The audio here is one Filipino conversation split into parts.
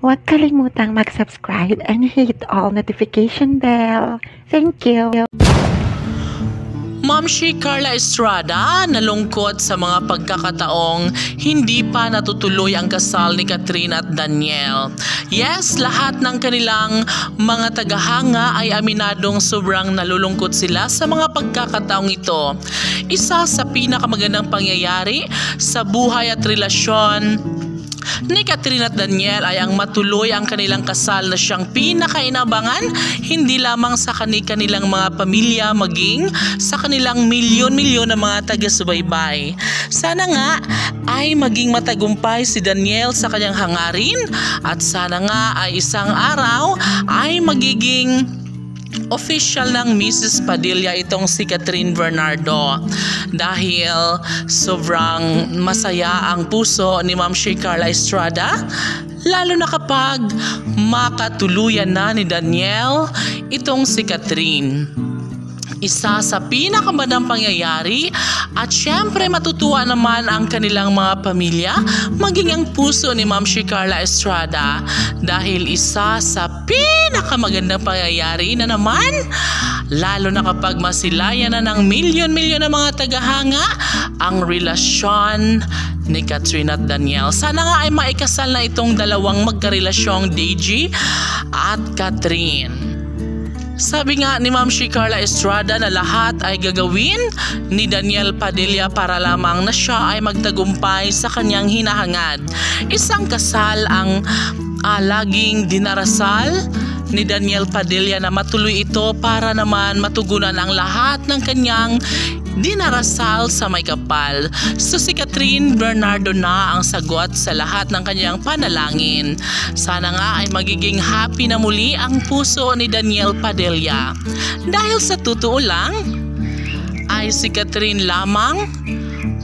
Huwag kalimutang mag-subscribe and hit all notification bell. Thank you. Ma'am si Carla Estrada nalungkot sa mga pagkakataong hindi pa natutuloy ang kasal ni Catherine at Daniel. Yes, lahat ng kanilang mga tagahanga ay aminadong sobrang nalulungkot sila sa mga pagkakataong ito. Isa sa pinakamagandang pangyayari sa buhay at relasyon ni Catherine at Daniel ay ang matuloy ang kanilang kasal na siyang pinakainabangan hindi lamang sa kanilang mga pamilya maging sa kanilang milyon-milyon na mga taga-subaybay. Sana nga ay maging matagumpay si Daniel sa kanyang hangarin at sana nga ay isang araw ay magiging official ng Mrs. Padilla itong si Catherine Bernardo dahil sobrang masaya ang puso ni Ma'am Shea Carla Estrada lalo na kapag makatuluyan na ni Daniel itong si Catherine isa sa pinakamandang pangyayari at syempre matutuwa naman ang kanilang mga pamilya maging ang puso ni Ma'am si Carla Estrada dahil isa sa pinakamagandang pangyayari na naman lalo na kapag masilayan na ng milyon-milyon na mga tagahanga ang relasyon ni Catherine at Daniel. Sana nga ay maikasal na itong dalawang magkarelasyong Deji at Catherine. Sabi nga ni Ma'am si Carla Estrada na lahat ay gagawin ni Daniel Padilla para lamang na siya ay magtagumpay sa kanyang hinahangad. Isang kasal ang uh, laging dinarasal ni Daniel Padilla na matuloy ito para naman matugunan ang lahat ng kanyang dinarasal sa may kapal. So si Catherine Bernardo na ang sagot sa lahat ng kanyang panalangin. Sana nga ay magiging happy na muli ang puso ni Daniel Padilla. Dahil sa totoo lang, ay si Catherine lamang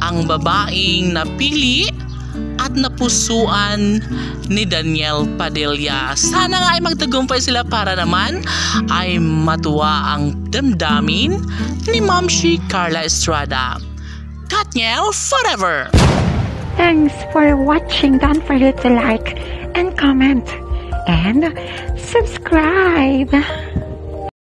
ang babaeng napili at napusuan ni Daniel Padilla. Sana nga ay magtagumpay sila para naman ay matuwa ang damdamin ni Ma'am Shi Carla Estrada. Katniel forever! Thanks for watching. Don't forget to like and comment and subscribe.